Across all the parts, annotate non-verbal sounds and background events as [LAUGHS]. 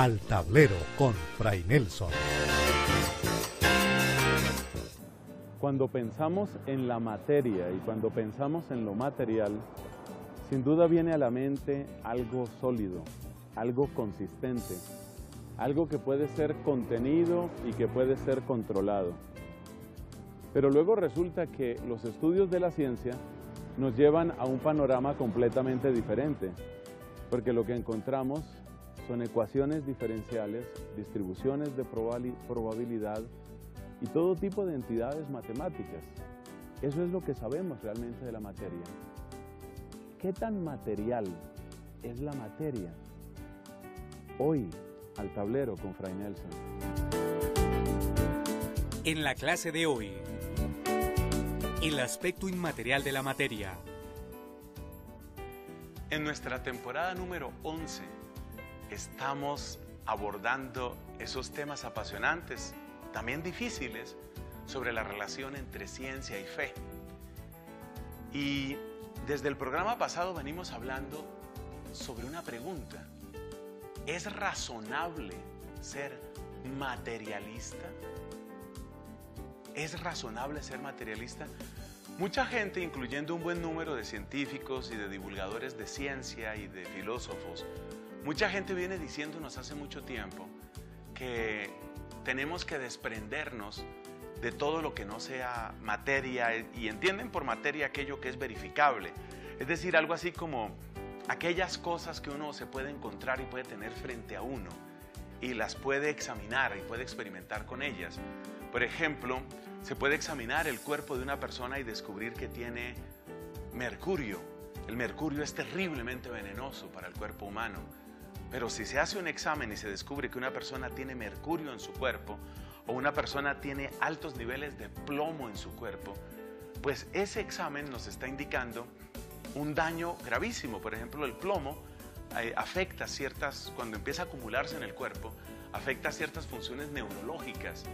Al tablero con Fray Nelson. Cuando pensamos en la materia y cuando pensamos en lo material, sin duda viene a la mente algo sólido, algo consistente, algo que puede ser contenido y que puede ser controlado. Pero luego resulta que los estudios de la ciencia nos llevan a un panorama completamente diferente, porque lo que encontramos son ecuaciones diferenciales, distribuciones de probabilidad, y todo tipo de entidades matemáticas. Eso es lo que sabemos realmente de la materia. ¿Qué tan material es la materia? Hoy, al tablero con Fray Nelson. En la clase de hoy, el aspecto inmaterial de la materia. En nuestra temporada número 11 estamos abordando esos temas apasionantes también difíciles, sobre la relación entre ciencia y fe. Y desde el programa pasado venimos hablando sobre una pregunta. ¿Es razonable ser materialista? ¿Es razonable ser materialista? Mucha gente, incluyendo un buen número de científicos y de divulgadores de ciencia y de filósofos, mucha gente viene diciéndonos hace mucho tiempo que tenemos que desprendernos de todo lo que no sea materia y entienden por materia aquello que es verificable. Es decir, algo así como aquellas cosas que uno se puede encontrar y puede tener frente a uno y las puede examinar y puede experimentar con ellas. Por ejemplo, se puede examinar el cuerpo de una persona y descubrir que tiene mercurio. El mercurio es terriblemente venenoso para el cuerpo humano pero si se hace un examen y se descubre que una persona tiene mercurio en su cuerpo o una persona tiene altos niveles de plomo en su cuerpo, pues ese examen nos está indicando un daño gravísimo. Por ejemplo, el plomo eh, afecta ciertas, cuando empieza a acumularse en el cuerpo, afecta ciertas funciones neurológicas.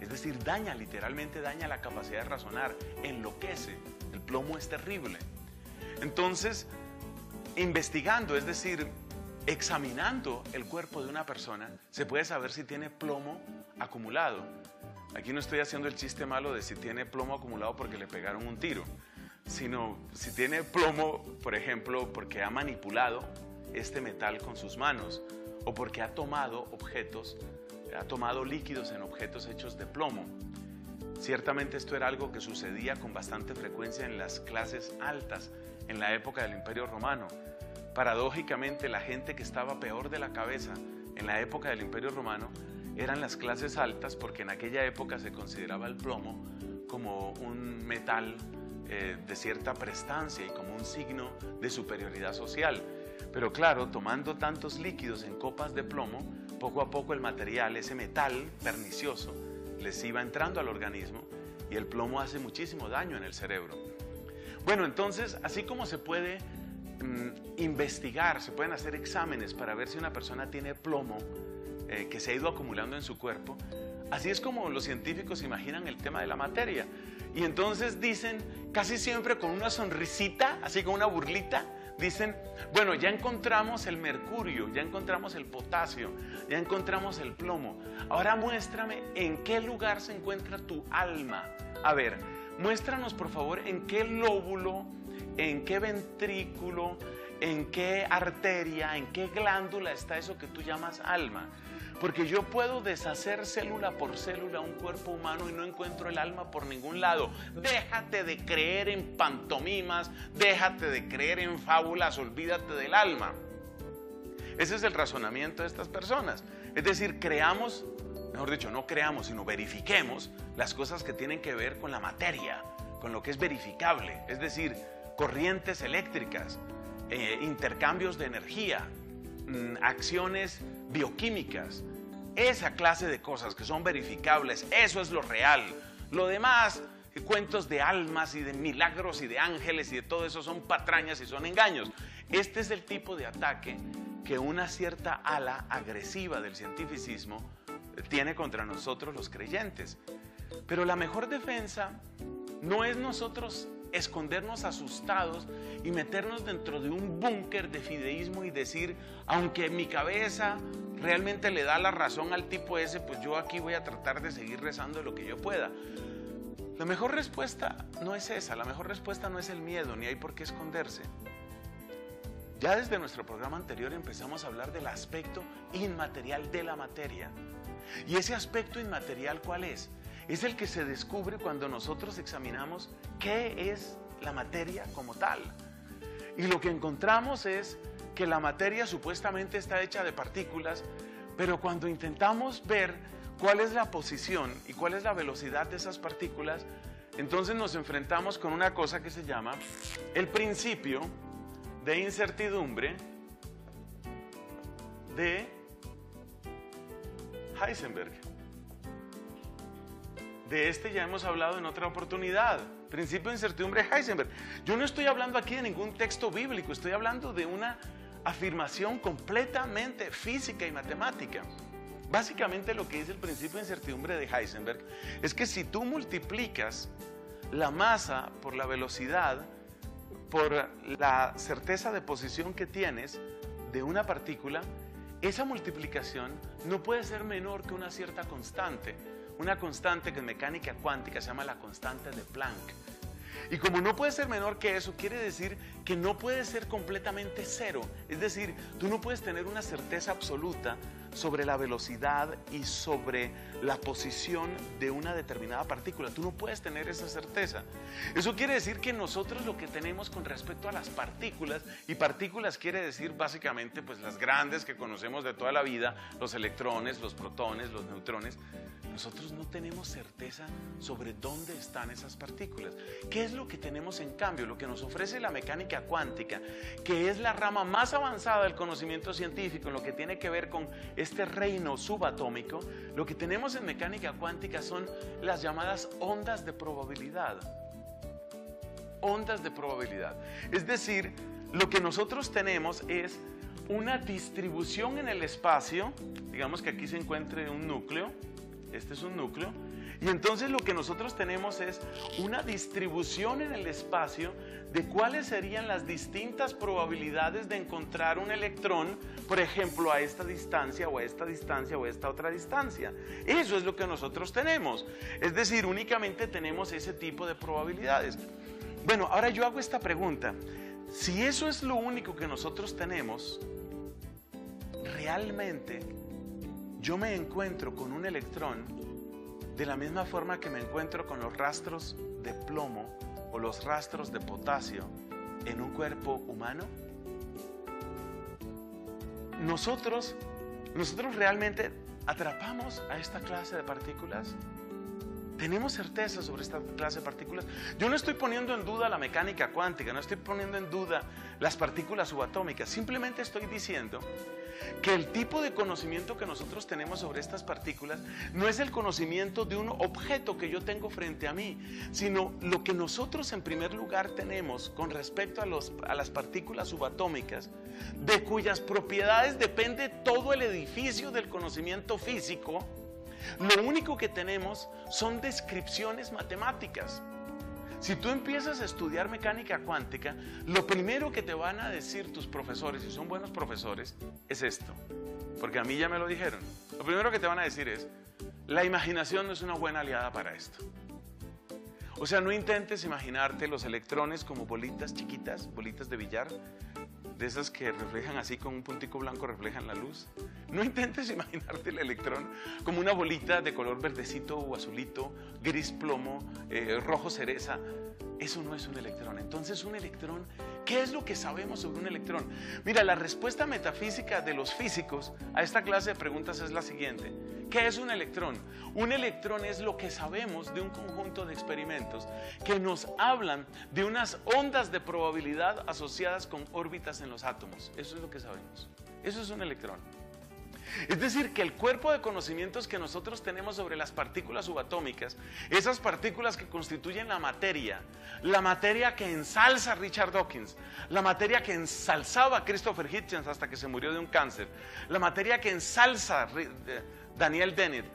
Es decir, daña, literalmente daña la capacidad de razonar, enloquece. El plomo es terrible. Entonces, investigando, es decir, examinando el cuerpo de una persona, se puede saber si tiene plomo acumulado. Aquí no estoy haciendo el chiste malo de si tiene plomo acumulado porque le pegaron un tiro, sino si tiene plomo, por ejemplo, porque ha manipulado este metal con sus manos o porque ha tomado objetos, ha tomado líquidos en objetos hechos de plomo. Ciertamente esto era algo que sucedía con bastante frecuencia en las clases altas en la época del Imperio Romano Paradójicamente, la gente que estaba peor de la cabeza en la época del Imperio Romano eran las clases altas porque en aquella época se consideraba el plomo como un metal eh, de cierta prestancia y como un signo de superioridad social. Pero claro, tomando tantos líquidos en copas de plomo, poco a poco el material, ese metal pernicioso, les iba entrando al organismo y el plomo hace muchísimo daño en el cerebro. Bueno, entonces, así como se puede Mm, investigar, se pueden hacer exámenes para ver si una persona tiene plomo eh, que se ha ido acumulando en su cuerpo. Así es como los científicos imaginan el tema de la materia. Y entonces dicen, casi siempre con una sonrisita, así con una burlita, dicen, bueno, ya encontramos el mercurio, ya encontramos el potasio, ya encontramos el plomo. Ahora muéstrame en qué lugar se encuentra tu alma. A ver, muéstranos por favor en qué lóbulo en qué ventrículo, en qué arteria, en qué glándula está eso que tú llamas alma. Porque yo puedo deshacer célula por célula un cuerpo humano y no encuentro el alma por ningún lado. Déjate de creer en pantomimas, déjate de creer en fábulas, olvídate del alma. Ese es el razonamiento de estas personas. Es decir, creamos, mejor dicho, no creamos, sino verifiquemos las cosas que tienen que ver con la materia, con lo que es verificable. Es decir, corrientes eléctricas, eh, intercambios de energía, mm, acciones bioquímicas, esa clase de cosas que son verificables, eso es lo real. Lo demás, cuentos de almas y de milagros y de ángeles y de todo eso son patrañas y son engaños. Este es el tipo de ataque que una cierta ala agresiva del cientificismo tiene contra nosotros los creyentes. Pero la mejor defensa no es nosotros escondernos asustados y meternos dentro de un búnker de fideísmo y decir, aunque mi cabeza realmente le da la razón al tipo ese, pues yo aquí voy a tratar de seguir rezando lo que yo pueda. La mejor respuesta no es esa, la mejor respuesta no es el miedo, ni hay por qué esconderse. Ya desde nuestro programa anterior empezamos a hablar del aspecto inmaterial de la materia. ¿Y ese aspecto inmaterial cuál es? Es el que se descubre cuando nosotros examinamos qué es la materia como tal. Y lo que encontramos es que la materia supuestamente está hecha de partículas, pero cuando intentamos ver cuál es la posición y cuál es la velocidad de esas partículas, entonces nos enfrentamos con una cosa que se llama el principio de incertidumbre de Heisenberg. De este ya hemos hablado en otra oportunidad. Principio de incertidumbre de Heisenberg. Yo no estoy hablando aquí de ningún texto bíblico, estoy hablando de una afirmación completamente física y matemática. Básicamente lo que dice el principio de incertidumbre de Heisenberg es que si tú multiplicas la masa por la velocidad, por la certeza de posición que tienes de una partícula, esa multiplicación no puede ser menor que una cierta constante. Una constante que en mecánica cuántica se llama la constante de Planck. Y como no puede ser menor que eso, quiere decir que no puede ser completamente cero. Es decir, tú no puedes tener una certeza absoluta sobre la velocidad y sobre la posición de una determinada partícula. Tú no puedes tener esa certeza. Eso quiere decir que nosotros lo que tenemos con respecto a las partículas, y partículas quiere decir básicamente pues las grandes que conocemos de toda la vida, los electrones, los protones, los neutrones, nosotros no tenemos certeza sobre dónde están esas partículas. ¿Qué es lo que tenemos en cambio? Lo que nos ofrece la mecánica cuántica, que es la rama más avanzada del conocimiento científico en lo que tiene que ver con este reino subatómico, lo que tenemos en mecánica cuántica son las llamadas ondas de probabilidad. Ondas de probabilidad. Es decir, lo que nosotros tenemos es una distribución en el espacio, digamos que aquí se encuentre un núcleo, este es un núcleo, y entonces lo que nosotros tenemos es una distribución en el espacio de cuáles serían las distintas probabilidades de encontrar un electrón, por ejemplo, a esta distancia o a esta distancia o a esta otra distancia. Eso es lo que nosotros tenemos. Es decir, únicamente tenemos ese tipo de probabilidades. Bueno, ahora yo hago esta pregunta. Si eso es lo único que nosotros tenemos, realmente yo me encuentro con un electrón de la misma forma que me encuentro con los rastros de plomo o los rastros de potasio en un cuerpo humano? Nosotros, nosotros realmente atrapamos a esta clase de partículas. ¿Tenemos certeza sobre esta clase de partículas? Yo no estoy poniendo en duda la mecánica cuántica, no estoy poniendo en duda las partículas subatómicas, simplemente estoy diciendo que el tipo de conocimiento que nosotros tenemos sobre estas partículas no es el conocimiento de un objeto que yo tengo frente a mí, sino lo que nosotros en primer lugar tenemos con respecto a, los, a las partículas subatómicas, de cuyas propiedades depende todo el edificio del conocimiento físico, lo único que tenemos son descripciones matemáticas. Si tú empiezas a estudiar mecánica cuántica, lo primero que te van a decir tus profesores, si son buenos profesores, es esto. Porque a mí ya me lo dijeron. Lo primero que te van a decir es, la imaginación no es una buena aliada para esto. O sea, no intentes imaginarte los electrones como bolitas chiquitas, bolitas de billar, de esas que reflejan así con un puntico blanco, reflejan la luz. No intentes [LAUGHS] imaginarte el electrón como una bolita de color verdecito o azulito, gris plomo, eh, rojo cereza. Eso no es un electrón. Entonces, un electrón, ¿qué es lo que sabemos sobre un electrón? Mira, la respuesta metafísica de los físicos a esta clase de preguntas es la siguiente. ¿Qué es un electrón? Un electrón es lo que sabemos de un conjunto de experimentos que nos hablan de unas ondas de probabilidad asociadas con órbitas en los átomos. Eso es lo que sabemos. Eso es un electrón. Es decir, que el cuerpo de conocimientos que nosotros tenemos sobre las partículas subatómicas, esas partículas que constituyen la materia, la materia que ensalza Richard Dawkins, la materia que ensalzaba Christopher Hitchens hasta que se murió de un cáncer, la materia que ensalza Daniel Dennett,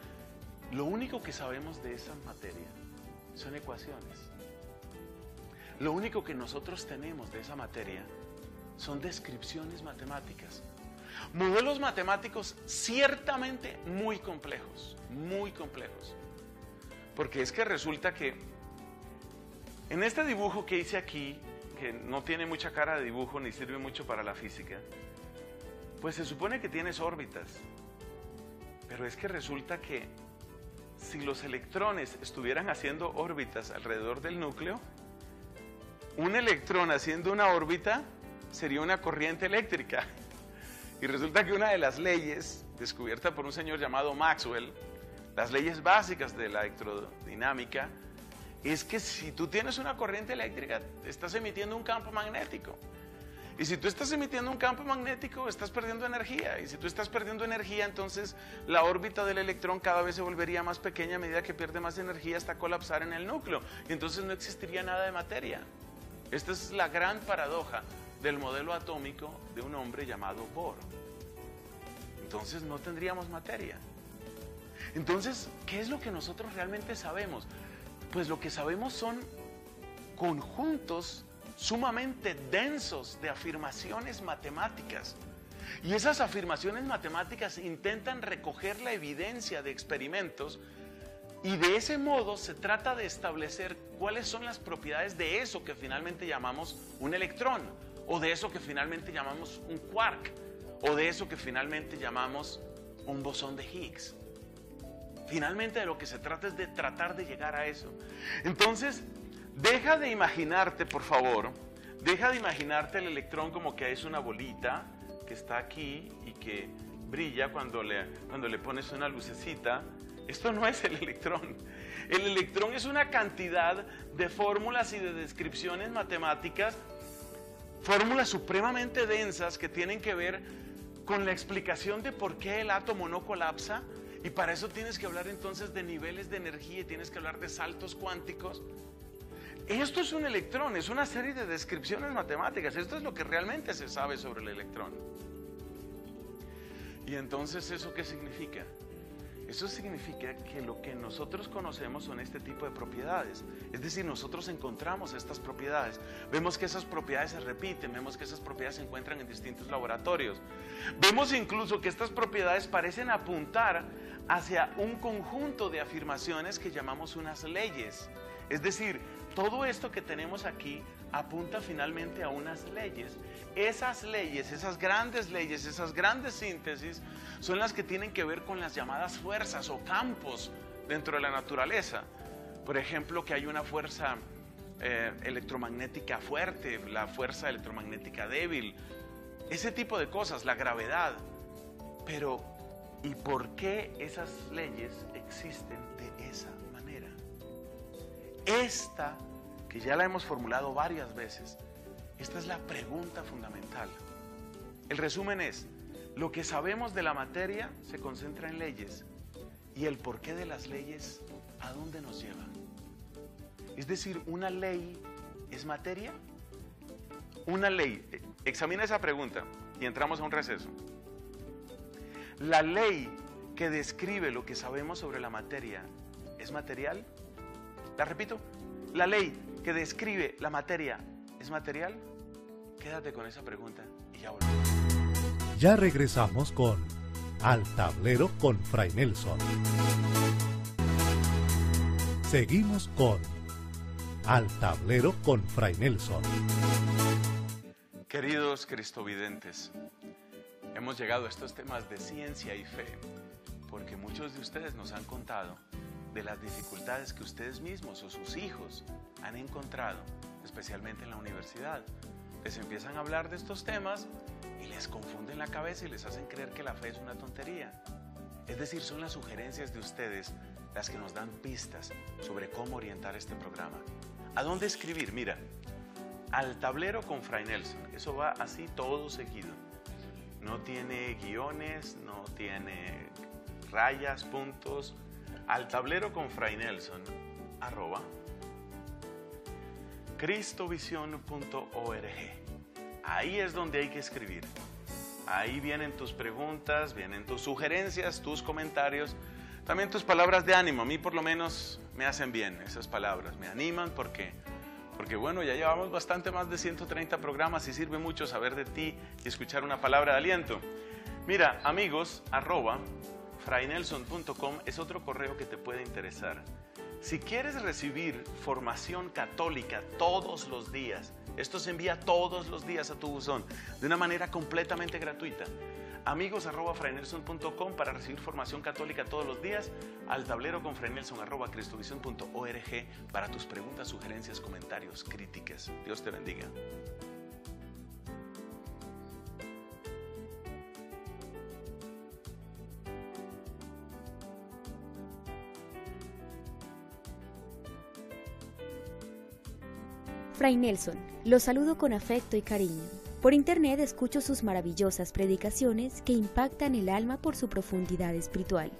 lo único que sabemos de esa materia son ecuaciones. Lo único que nosotros tenemos de esa materia son descripciones matemáticas. Modelos matemáticos ciertamente muy complejos, muy complejos. Porque es que resulta que en este dibujo que hice aquí, que no tiene mucha cara de dibujo ni sirve mucho para la física, pues se supone que tienes órbitas. Pero es que resulta que si los electrones estuvieran haciendo órbitas alrededor del núcleo, un electrón haciendo una órbita sería una corriente eléctrica. Y resulta que una de las leyes, descubierta por un señor llamado Maxwell, las leyes básicas de la electrodinámica, es que si tú tienes una corriente eléctrica, estás emitiendo un campo magnético. Y si tú estás emitiendo un campo magnético, estás perdiendo energía. Y si tú estás perdiendo energía, entonces la órbita del electrón cada vez se volvería más pequeña a medida que pierde más energía hasta colapsar en el núcleo. Y entonces no existiría nada de materia. Esta es la gran paradoja del modelo atómico de un hombre llamado Bohr. Entonces no tendríamos materia. Entonces, ¿qué es lo que nosotros realmente sabemos? Pues lo que sabemos son conjuntos sumamente densos de afirmaciones matemáticas. Y esas afirmaciones matemáticas intentan recoger la evidencia de experimentos y de ese modo se trata de establecer cuáles son las propiedades de eso que finalmente llamamos un electrón, o de eso que finalmente llamamos un quark, o de eso que finalmente llamamos un bosón de Higgs. Finalmente de lo que se trata es de tratar de llegar a eso. Entonces, Deja de imaginarte, por favor, deja de imaginarte el electrón como que es una bolita que está aquí y que brilla cuando le, cuando le pones una lucecita. Esto no es el electrón. El electrón es una cantidad de fórmulas y de descripciones matemáticas, fórmulas supremamente densas que tienen que ver con la explicación de por qué el átomo no colapsa. Y para eso tienes que hablar entonces de niveles de energía y tienes que hablar de saltos cuánticos. Esto es un electrón, es una serie de descripciones matemáticas. Esto es lo que realmente se sabe sobre el electrón. Y entonces, ¿eso qué significa? Eso significa que lo que nosotros conocemos son este tipo de propiedades. Es decir, nosotros encontramos estas propiedades. Vemos que esas propiedades se repiten, vemos que esas propiedades se encuentran en distintos laboratorios. Vemos incluso que estas propiedades parecen apuntar hacia un conjunto de afirmaciones que llamamos unas leyes. Es decir, todo esto que tenemos aquí apunta finalmente a unas leyes. Esas leyes, esas grandes leyes, esas grandes síntesis son las que tienen que ver con las llamadas fuerzas o campos dentro de la naturaleza. Por ejemplo, que hay una fuerza eh, electromagnética fuerte, la fuerza electromagnética débil, ese tipo de cosas, la gravedad. Pero, ¿y por qué esas leyes existen de esa esta, que ya la hemos formulado varias veces, esta es la pregunta fundamental. El resumen es, lo que sabemos de la materia se concentra en leyes y el porqué de las leyes, ¿a dónde nos lleva? Es decir, ¿una ley es materia? Una ley, examina esa pregunta y entramos a un receso. ¿La ley que describe lo que sabemos sobre la materia es material? La repito, la ley que describe la materia es material. Quédate con esa pregunta y ya volvemos. Ya regresamos con Al Tablero con Fray Nelson. Seguimos con Al Tablero con Fray Nelson. Queridos cristovidentes, hemos llegado a estos temas de ciencia y fe porque muchos de ustedes nos han contado de las dificultades que ustedes mismos o sus hijos han encontrado, especialmente en la universidad. Les empiezan a hablar de estos temas y les confunden la cabeza y les hacen creer que la fe es una tontería. Es decir, son las sugerencias de ustedes las que nos dan pistas sobre cómo orientar este programa. ¿A dónde escribir? Mira, al tablero con Fray Nelson. Eso va así todo seguido. No tiene guiones, no tiene rayas, puntos, al tablero con Fray Nelson, arroba, cristovision.org. Ahí es donde hay que escribir. Ahí vienen tus preguntas, vienen tus sugerencias, tus comentarios, también tus palabras de ánimo. A mí por lo menos me hacen bien esas palabras, me animan porque, porque bueno, ya llevamos bastante más de 130 programas y sirve mucho saber de ti y escuchar una palabra de aliento. Mira, amigos, arroba frainelson.com es otro correo que te puede interesar. Si quieres recibir formación católica todos los días, esto se envía todos los días a tu buzón de una manera completamente gratuita. Amigos arroba para recibir formación católica todos los días, al tablero con frainelson arroba para tus preguntas, sugerencias, comentarios, críticas. Dios te bendiga. Fray Nelson, lo saludo con afecto y cariño. Por internet escucho sus maravillosas predicaciones que impactan el alma por su profundidad espiritual.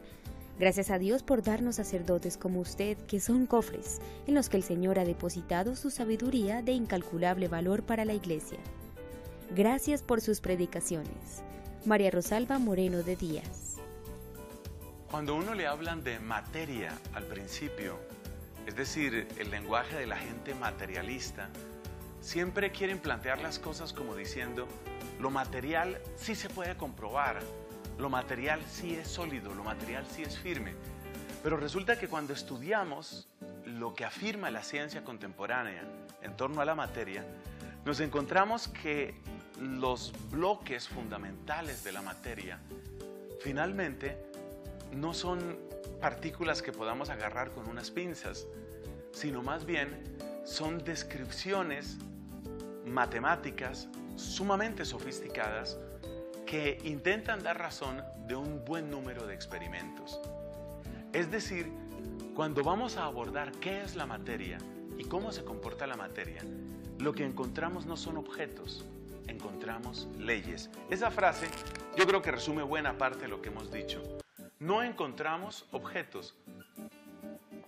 Gracias a Dios por darnos sacerdotes como usted, que son cofres en los que el Señor ha depositado su sabiduría de incalculable valor para la Iglesia. Gracias por sus predicaciones. María Rosalba Moreno de Díaz. Cuando uno le hablan de materia al principio, es decir, el lenguaje de la gente materialista, siempre quieren plantear las cosas como diciendo, lo material sí se puede comprobar, lo material sí es sólido, lo material sí es firme. Pero resulta que cuando estudiamos lo que afirma la ciencia contemporánea en torno a la materia, nos encontramos que los bloques fundamentales de la materia finalmente no son partículas que podamos agarrar con unas pinzas, sino más bien son descripciones matemáticas sumamente sofisticadas que intentan dar razón de un buen número de experimentos. Es decir, cuando vamos a abordar qué es la materia y cómo se comporta la materia, lo que encontramos no son objetos, encontramos leyes. Esa frase yo creo que resume buena parte de lo que hemos dicho. No encontramos objetos,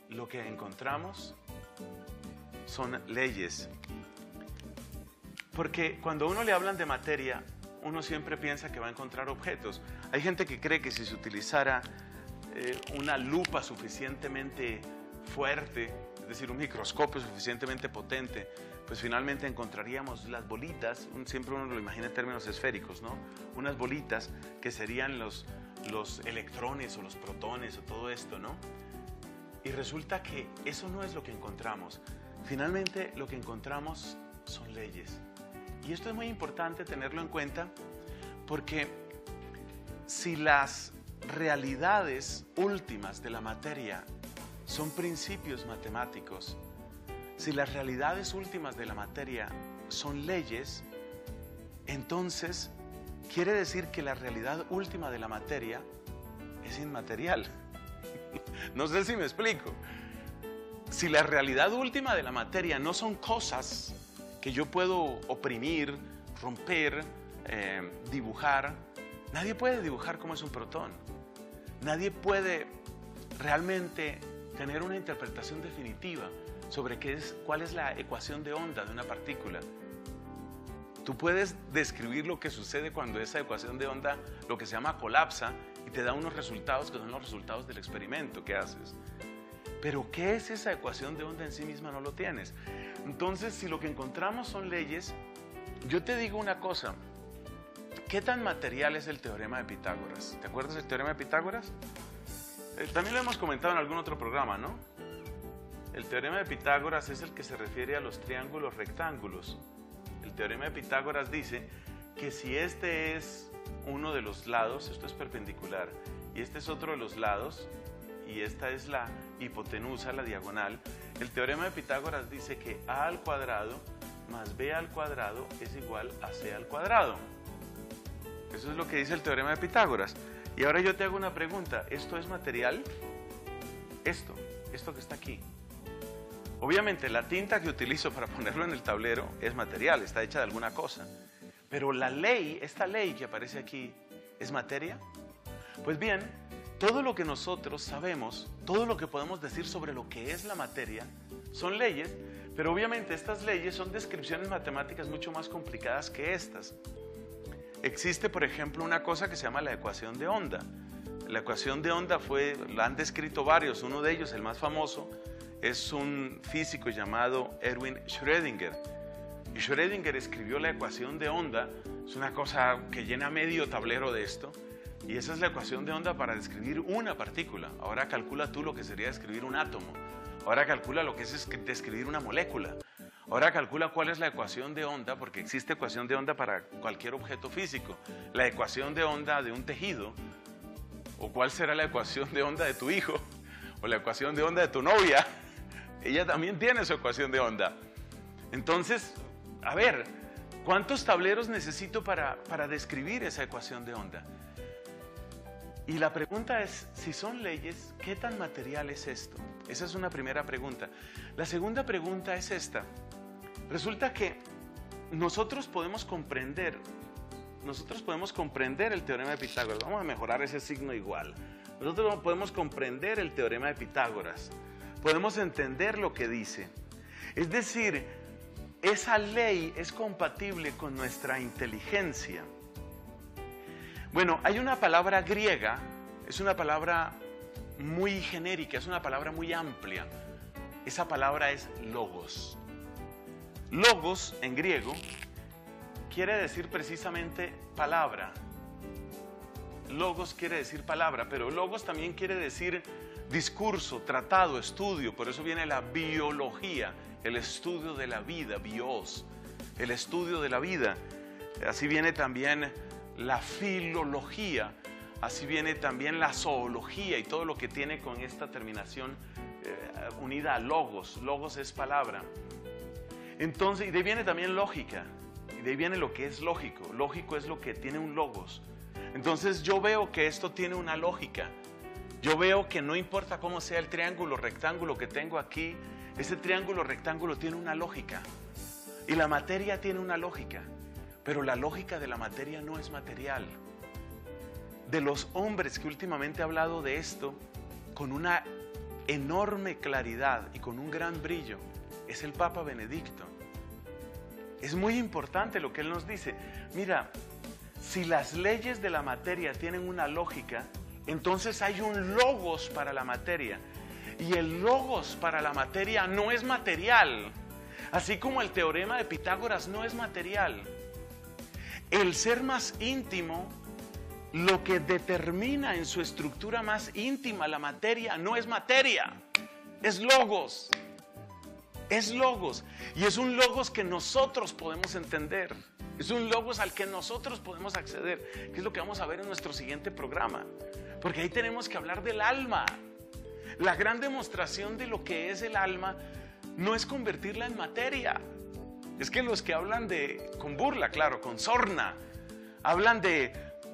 lo que encontramos son leyes. Porque cuando uno le hablan de materia, uno siempre piensa que va a encontrar objetos. Hay gente que cree que si se utilizara eh, una lupa suficientemente fuerte, es decir, un microscopio suficientemente potente, pues finalmente encontraríamos las bolitas, siempre uno lo imagina en términos esféricos, ¿no? Unas bolitas que serían los, los electrones o los protones o todo esto, ¿no? Y resulta que eso no es lo que encontramos. Finalmente lo que encontramos son leyes. Y esto es muy importante tenerlo en cuenta porque si las realidades últimas de la materia son principios matemáticos, si las realidades últimas de la materia son leyes, entonces quiere decir que la realidad última de la materia es inmaterial. [LAUGHS] no sé si me explico. Si la realidad última de la materia no son cosas que yo puedo oprimir, romper, eh, dibujar, nadie puede dibujar cómo es un protón. Nadie puede realmente tener una interpretación definitiva sobre qué es, cuál es la ecuación de onda de una partícula. Tú puedes describir lo que sucede cuando esa ecuación de onda, lo que se llama colapsa, y te da unos resultados que son los resultados del experimento que haces. Pero ¿qué es esa ecuación de onda en sí misma? No lo tienes. Entonces, si lo que encontramos son leyes, yo te digo una cosa. ¿Qué tan material es el teorema de Pitágoras? ¿Te acuerdas del teorema de Pitágoras? Eh, también lo hemos comentado en algún otro programa, ¿no? El teorema de Pitágoras es el que se refiere a los triángulos rectángulos. El teorema de Pitágoras dice que si este es uno de los lados, esto es perpendicular, y este es otro de los lados, y esta es la hipotenusa, la diagonal, el teorema de Pitágoras dice que a al cuadrado más b al cuadrado es igual a c al cuadrado. Eso es lo que dice el teorema de Pitágoras. Y ahora yo te hago una pregunta, ¿esto es material? Esto, esto que está aquí. Obviamente la tinta que utilizo para ponerlo en el tablero es material, está hecha de alguna cosa. Pero la ley, esta ley que aparece aquí, ¿es materia? Pues bien, todo lo que nosotros sabemos, todo lo que podemos decir sobre lo que es la materia, son leyes, pero obviamente estas leyes son descripciones matemáticas mucho más complicadas que estas. Existe, por ejemplo, una cosa que se llama la ecuación de onda. La ecuación de onda fue, la han descrito varios, uno de ellos, el más famoso, es un físico llamado Erwin Schrödinger y Schrödinger escribió la ecuación de onda Es una cosa que llena medio tablero de esto. Y esa es la ecuación de onda para describir una partícula. Ahora calcula tú lo que sería describir un átomo. Ahora calcula lo que es describir una molécula. Ahora calcula cuál es la ecuación de onda, porque existe ecuación de onda para cualquier objeto físico. La ecuación de onda de un tejido, o cuál será la ecuación de onda de tu hijo, o la ecuación de onda de tu novia. Ella también tiene su ecuación de onda. Entonces, a ver, ¿cuántos tableros necesito para, para describir esa ecuación de onda? Y la pregunta es, si son leyes, ¿qué tan material es esto? Esa es una primera pregunta. La segunda pregunta es esta. Resulta que nosotros podemos comprender, nosotros podemos comprender el teorema de Pitágoras. Vamos a mejorar ese signo igual. Nosotros podemos comprender el teorema de Pitágoras. Podemos entender lo que dice. Es decir, esa ley es compatible con nuestra inteligencia. Bueno, hay una palabra griega, es una palabra muy genérica, es una palabra muy amplia. Esa palabra es logos. Logos en griego quiere decir precisamente palabra. Logos quiere decir palabra, pero logos también quiere decir discurso, tratado, estudio. Por eso viene la biología, el estudio de la vida, bios, el estudio de la vida. Así viene también la filología, así viene también la zoología y todo lo que tiene con esta terminación eh, unida a logos. Logos es palabra. Entonces, y de ahí viene también lógica, y de ahí viene lo que es lógico. Lógico es lo que tiene un logos. Entonces yo veo que esto tiene una lógica. Yo veo que no importa cómo sea el triángulo rectángulo que tengo aquí, ese triángulo rectángulo tiene una lógica. Y la materia tiene una lógica. Pero la lógica de la materia no es material. De los hombres que últimamente he hablado de esto, con una enorme claridad y con un gran brillo, es el Papa Benedicto. Es muy importante lo que él nos dice. Mira, si las leyes de la materia tienen una lógica, entonces hay un logos para la materia. Y el logos para la materia no es material. Así como el teorema de Pitágoras no es material. El ser más íntimo, lo que determina en su estructura más íntima la materia, no es materia, es logos. Es logos. Y es un logos que nosotros podemos entender. Es un logos al que nosotros podemos acceder, que es lo que vamos a ver en nuestro siguiente programa. Porque ahí tenemos que hablar del alma. La gran demostración de lo que es el alma no es convertirla en materia, es que los que hablan de, con burla, claro, con sorna, hablan de,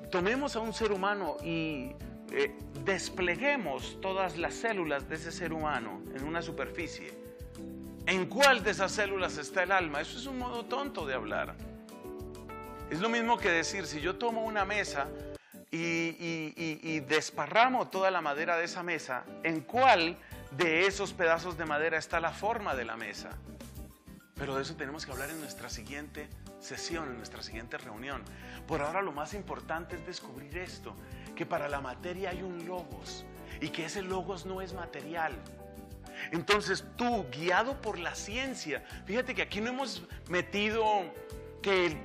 tomemos a un ser humano y eh, despleguemos todas las células de ese ser humano en una superficie. ¿En cuál de esas células está el alma? Eso es un modo tonto de hablar. Es lo mismo que decir, si yo tomo una mesa y, y desparramo toda la madera de esa mesa, ¿en cuál de esos pedazos de madera está la forma de la mesa? Pero de eso tenemos que hablar en nuestra siguiente sesión, en nuestra siguiente reunión. Por ahora lo más importante es descubrir esto, que para la materia hay un logos y que ese logos no es material. Entonces tú, guiado por la ciencia, fíjate que aquí no hemos metido que el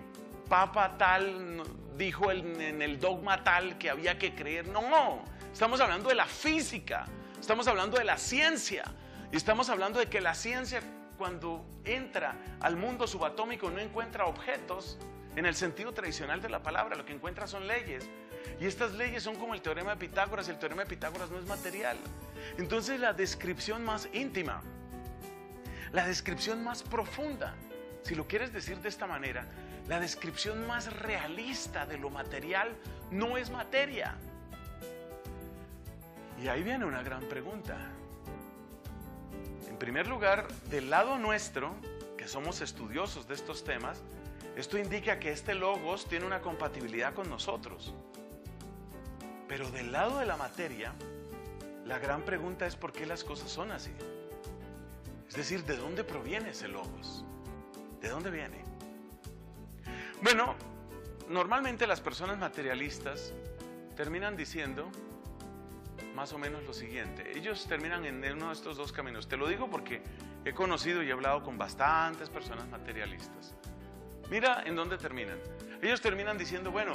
Papa tal dijo en el dogma tal que había que creer. No, estamos hablando de la física, estamos hablando de la ciencia y estamos hablando de que la ciencia cuando entra al mundo subatómico no encuentra objetos en el sentido tradicional de la palabra, lo que encuentra son leyes. Y estas leyes son como el teorema de Pitágoras, el teorema de Pitágoras no es material. Entonces la descripción más íntima, la descripción más profunda, si lo quieres decir de esta manera, la descripción más realista de lo material no es materia. Y ahí viene una gran pregunta. En primer lugar, del lado nuestro, que somos estudiosos de estos temas, esto indica que este logos tiene una compatibilidad con nosotros. Pero del lado de la materia, la gran pregunta es por qué las cosas son así. Es decir, ¿de dónde proviene ese logos? ¿De dónde viene? Bueno, normalmente las personas materialistas terminan diciendo más o menos lo siguiente. Ellos terminan en uno de estos dos caminos. Te lo digo porque he conocido y he hablado con bastantes personas materialistas. Mira en dónde terminan. ellos terminan diciendo, bueno,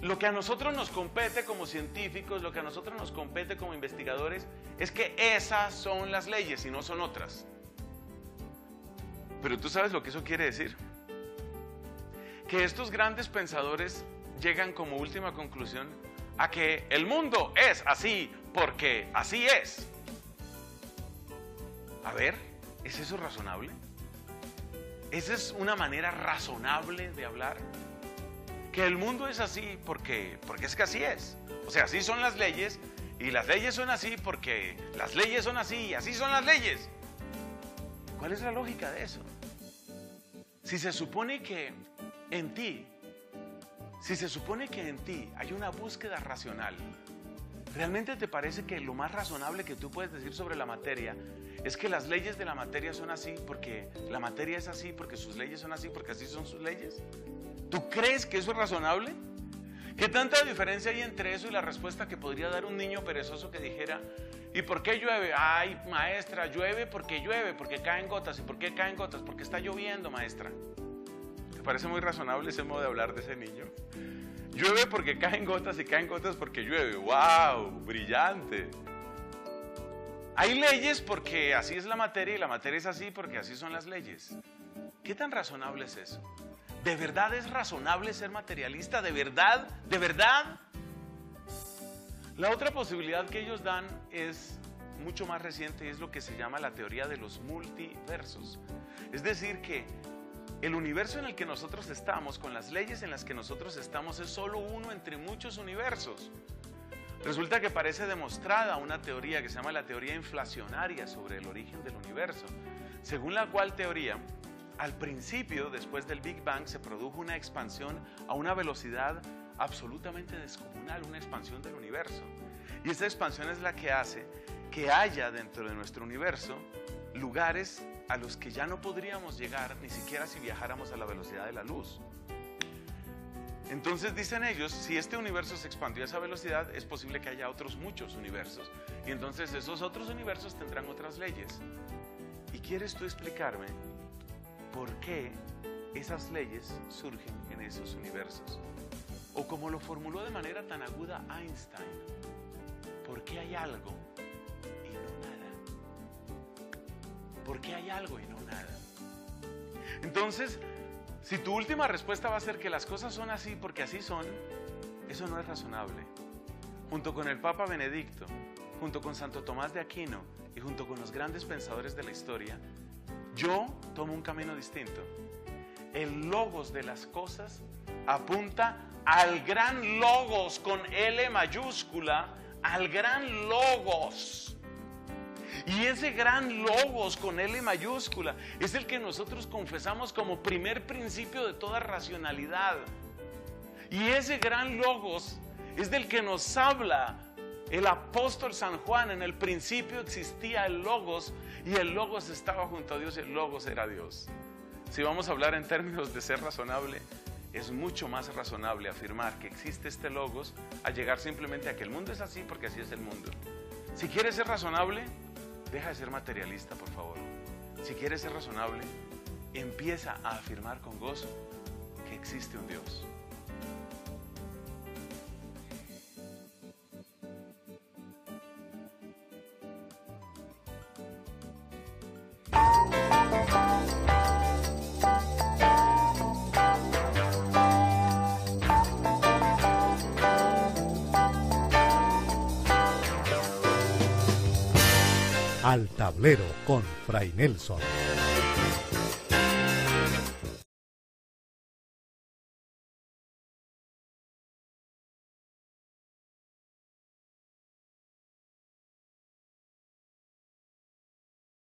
lo que a nosotros nos compete como científicos, lo que a nosotros nos compete como investigadores, es que esas son las leyes y no son otras. Pero tú sabes lo que eso quiere decir. Que estos grandes pensadores llegan como última conclusión a que el mundo es así porque así es. A ver, ¿es eso razonable? ¿Esa es una manera razonable de hablar? Que el mundo es así porque, porque es que así es. O sea, así son las leyes y las leyes son así porque las leyes son así y así son las leyes. ¿Cuál es la lógica de eso? Si se supone que en ti, si se supone que en ti hay una búsqueda racional, ¿realmente te parece que lo más razonable que tú puedes decir sobre la materia es que las leyes de la materia son así porque la materia es así, porque sus leyes son así, porque así son sus leyes? ¿Tú crees que eso es razonable? ¿Qué tanta diferencia hay entre eso y la respuesta que podría dar un niño perezoso que dijera, ¿y por qué llueve? Ay, maestra, llueve porque llueve, porque caen gotas. ¿Y por qué caen gotas? Porque está lloviendo, maestra. ¿Te parece muy razonable ese modo de hablar de ese niño? Llueve porque caen gotas y caen gotas porque llueve. ¡Wow! Brillante. Hay leyes porque así es la materia y la materia es así porque así son las leyes. ¿Qué tan razonable es eso? ¿De verdad es razonable ser materialista? ¿De verdad? ¿De verdad? La otra posibilidad que ellos dan es mucho más reciente y es lo que se llama la teoría de los multiversos. Es decir, que el universo en el que nosotros estamos, con las leyes en las que nosotros estamos, es solo uno entre muchos universos. Resulta que parece demostrada una teoría que se llama la teoría inflacionaria sobre el origen del universo, según la cual teoría, al principio, después del Big Bang, se produjo una expansión a una velocidad absolutamente descomunal, una expansión del universo. Y esta expansión es la que hace que haya dentro de nuestro universo lugares a los que ya no podríamos llegar ni siquiera si viajáramos a la velocidad de la luz. Entonces dicen ellos, si este universo se expandió a esa velocidad, es posible que haya otros muchos universos. Y entonces esos otros universos tendrán otras leyes. ¿Y quieres tú explicarme por qué esas leyes surgen en esos universos? O como lo formuló de manera tan aguda Einstein, ¿por qué hay algo ¿Por qué hay algo y no nada? Entonces, si tu última respuesta va a ser que las cosas son así porque así son, eso no es razonable. Junto con el Papa Benedicto, junto con Santo Tomás de Aquino y junto con los grandes pensadores de la historia, yo tomo un camino distinto. El logos de las cosas apunta al gran logos con L mayúscula, al gran logos. Y ese gran logos con L mayúscula es el que nosotros confesamos como primer principio de toda racionalidad. Y ese gran logos es del que nos habla el apóstol San Juan. En el principio existía el logos y el logos estaba junto a Dios y el logos era Dios. Si vamos a hablar en términos de ser razonable, es mucho más razonable afirmar que existe este logos a llegar simplemente a que el mundo es así porque así es el mundo. Si quieres ser razonable, Deja de ser materialista, por favor. Si quieres ser razonable, empieza a afirmar con gozo que existe un Dios. Tablero con Fray Nelson.